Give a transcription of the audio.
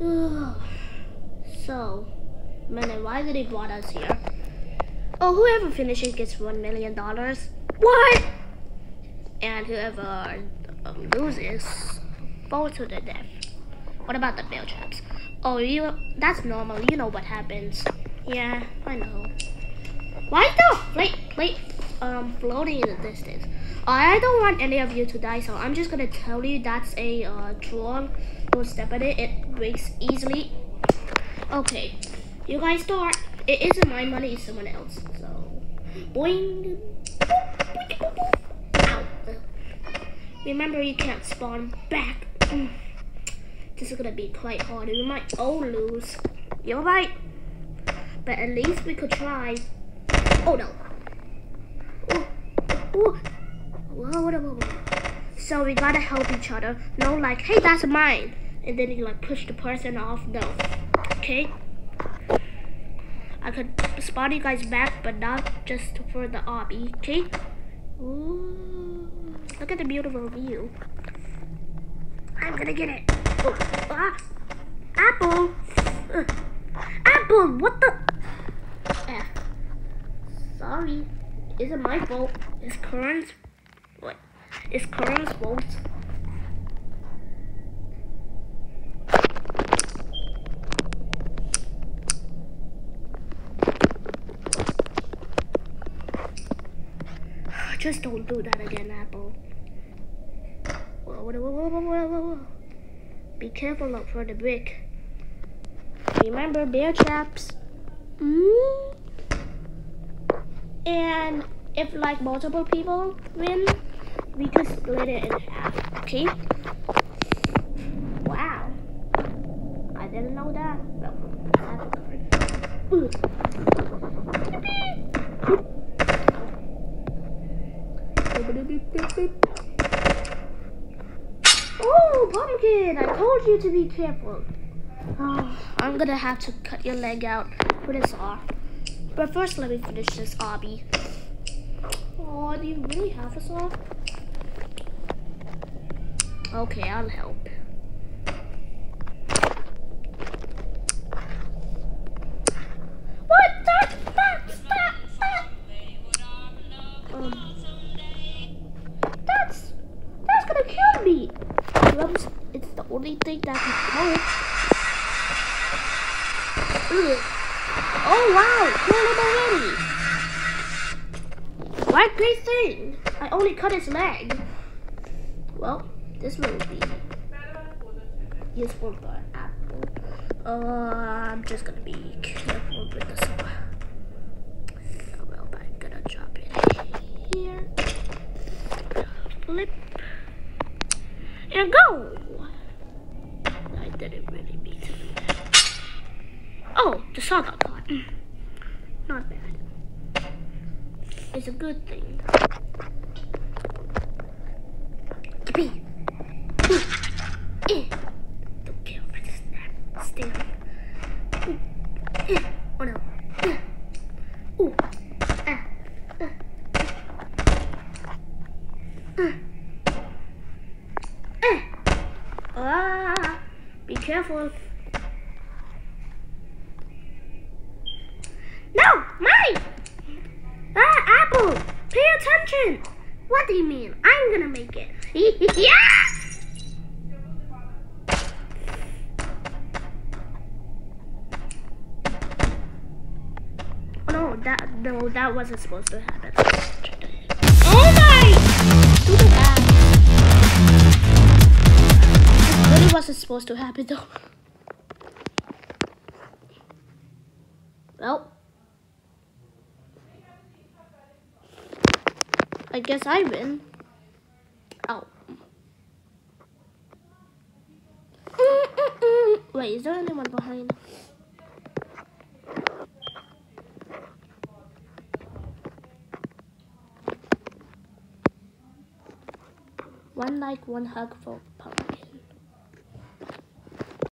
so, man, why did he brought us here? Oh, whoever finishes gets one million dollars. What? And whoever um, loses falls to the death. What about the bear traps? Oh, you that's normal. You know what happens. Yeah, I know. Why is the plate plate um floating in the distance? I don't want any of you to die, so I'm just gonna tell you that's a uh, troll. Don't step on it. It breaks easily. Okay, you guys start. It isn't my money. It's someone else. So, boing. Ow. Remember, you can't spawn back. This is gonna be quite hard. We might all lose. You're right. But at least we could try. Oh no. So we gotta help each other. No, like, hey, that's mine. And then you like push the person off. No. Okay. I could spot you guys back, but not just for the obby. Okay. Ooh. Look at the beautiful view. I'm gonna get it. Oh, ah. Apple. Uh. Apple, what the? F. Sorry. Isn't my fault. It's Kern's. What? It's fault. Just don't do that again, Apple. Whoa, whoa, whoa, whoa, whoa, whoa, whoa. Be careful up for the brick. Remember bear traps. Mm. And if like multiple people win, we could split it in half. Okay? Wow. I didn't know that. Well, Oh, pumpkin! I told you to be careful. Oh, I'm gonna have to cut your leg out with this saw. But first, let me finish this obby. Oh, do you really have a saw? Okay, I'll help. What? That, that, that, that. Um, that's, that's gonna kill me. Drums, it's the only thing that can help. Ugh. Oh wow, kill him already. What great thing. I only cut his leg. Well, this will be useful for apple. Uh, I'm just gonna be careful with this one. Oh, well, I'm gonna drop it here. Flip. And go! I didn't really mean to do that. Oh, the saw got caught. Not bad. It's a good thing. Don't this snap. Stay. Oh no. Ah. Ah. Ah. Ah. Be careful. No, mine. Ah, apple. What do you mean? I'm gonna make it. yeah. No, that no, that wasn't supposed to happen. Oh my! Did that? It really wasn't supposed to happen though. Well. I guess I win. Oh. Wait, is there anyone behind? One like, one hug for Pump.